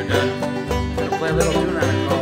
you're done. Gonna play a little tune on it